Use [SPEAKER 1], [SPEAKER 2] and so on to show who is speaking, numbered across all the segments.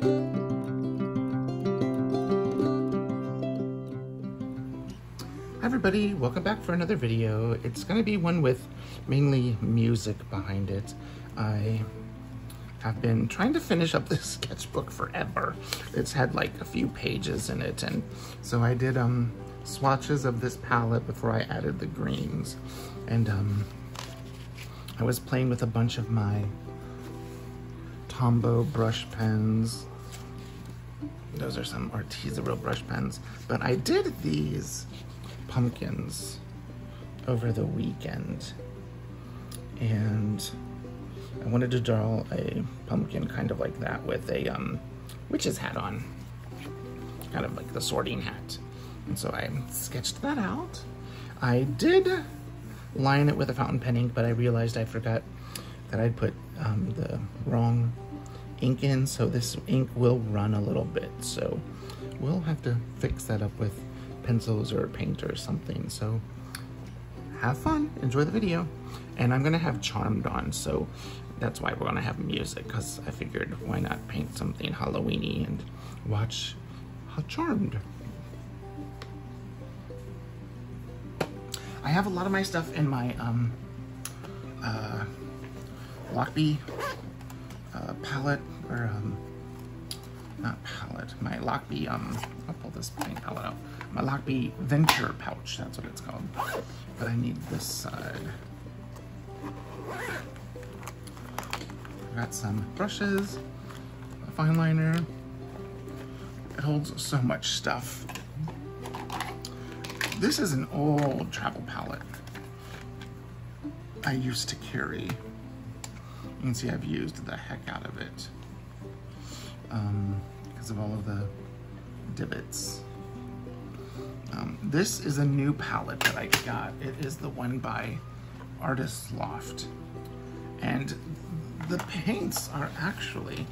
[SPEAKER 1] Hi everybody, welcome back for another video. It's to be one with mainly music behind it. I have been trying to finish up this sketchbook forever. It's had like a few pages in it and so I did um swatches of this palette before I added the greens and um I was playing with a bunch of my Tombow brush pens. Those are some Arteza real brush pens, but I did these pumpkins over the weekend. And I wanted to draw a pumpkin kind of like that with a um, witch's hat on. Kind of like the sorting hat. And so I sketched that out. I did line it with a fountain pen ink, but I realized I forgot that I'd put um, the wrong ink in, so this ink will run a little bit. So we'll have to fix that up with pencils or paint or something. So have fun, enjoy the video. And I'm gonna have Charmed on, so that's why we're gonna have music, because I figured why not paint something Halloweeny and watch how Charmed. I have a lot of my stuff in my um, uh, Lochby uh, palette, or um, not palette, my Lochby, um, I'll pull this paint palette out my Lochby Venture pouch, that's what it's called. But I need this side. I Got some brushes, a fine liner. It holds so much stuff. This is an old travel palette I used to carry. You can see I've used the heck out of it um, because of all of the divots. Um, this is a new palette that I got. It is the one by Artist Loft. And the paints are actually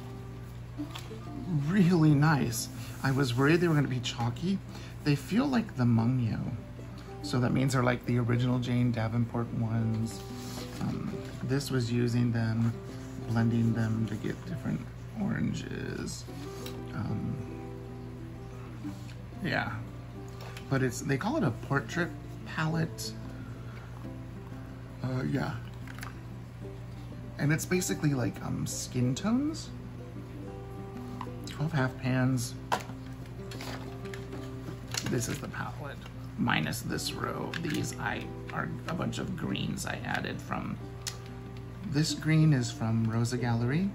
[SPEAKER 1] really nice. I was worried they were gonna be chalky. They feel like the Mungyo. So that means they're like the original Jane Davenport ones. Um, this was using them, blending them to get different oranges. Um, yeah, but it's they call it a portrait palette. Uh, yeah. And it's basically like um, skin tones. 12 half pans. This is the palette, minus this row. These I are a bunch of greens I added from, this green is from Rosa Gallery,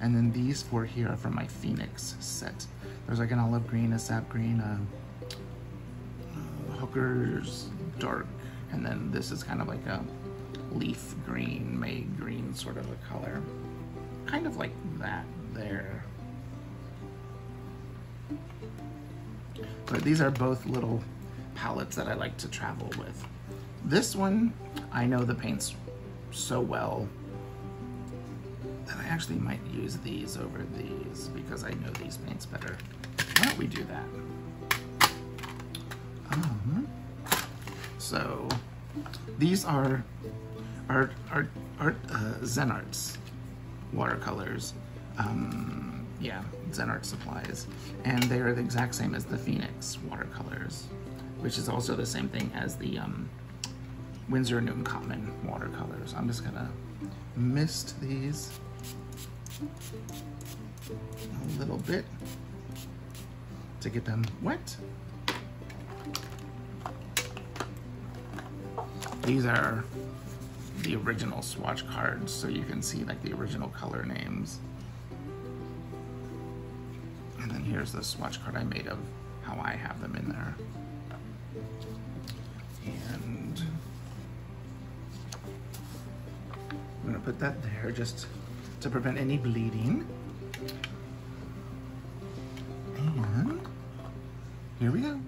[SPEAKER 1] and then these four here are from my Phoenix set. There's like an olive green, a sap green, a uh, Hooker's dark, and then this is kind of like a leaf green, May green sort of a color. Kind of like that there. But these are both little palettes that I like to travel with. This one, I know the paints so well that I actually might use these over these because I know these paints better. Why don't we do that? Um, so these are art, art, art, uh, Zen Arts watercolors. Um, yeah, Zen Art supplies. And they are the exact same as the Phoenix watercolors, which is also the same thing as the um, Winsor Newton Cotman watercolors. I'm just gonna mist these a little bit to get them wet. These are the original swatch cards, so you can see like the original color names. And then here's the swatch card I made of how I have them in there. And I'm gonna put that there just to prevent any bleeding. And here we go.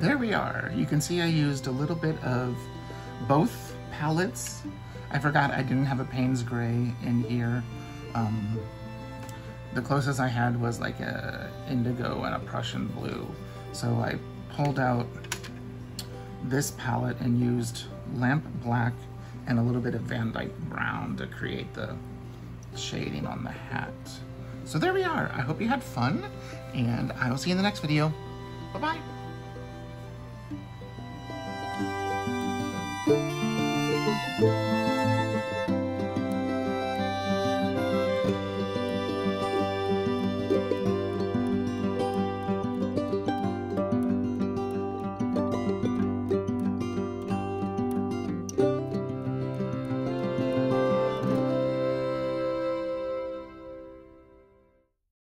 [SPEAKER 1] There we are. You can see I used a little bit of both palettes. I forgot I didn't have a Payne's Gray in here. Um, the closest I had was like a indigo and a Prussian blue. So I pulled out this palette and used lamp black and a little bit of Van Dyke brown to create the shading on the hat. So there we are. I hope you had fun and I will see you in the next video. Bye-bye.